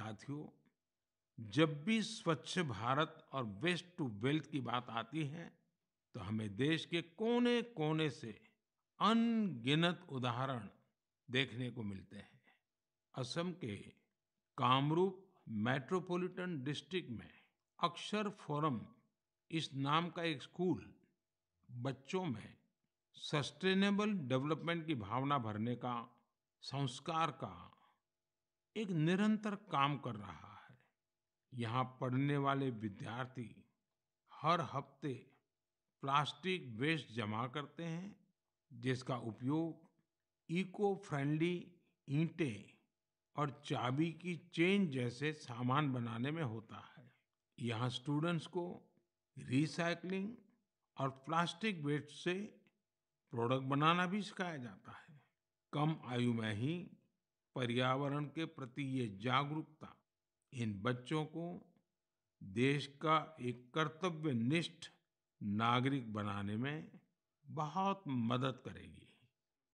साथियो, जब भी स्वच्छ भारत और वेस्ट टू वेल्थ की बात आती है तो हमें देश के कोने कोने से अनगिनत उदाहरण देखने को मिलते हैं। असम के कामरूप मेट्रोपोलिटन डिस्ट्रिक्ट में अक्षर फोरम इस नाम का एक स्कूल बच्चों में सस्टेनेबल डेवलपमेंट की भावना भरने का, संस्कार का एक निरंतर काम कर रहा है। यहाँ पढ़ने वाले विद्यार्थी हर हफ़्ते प्लास्टिक वास्ते जमा करते हैं, जिसका उपयोग इको फ्रेंडली ईंटें और चाबी की चैन जैसे सामान बनाने में होता है। यहाँ स्टूडेंट्स को रिसाइक्लिंग और प्लास्टिक वास्ते से प्रोडक्ट बनाना भी सिखाया जाता है। कम आयु में ही पर्यावरण के प्रति ये जागरूकता इन बच्चों को देश का एक कर्तव्यनिष्ठ नागरिक बनाने में बहुत मदद करेगी।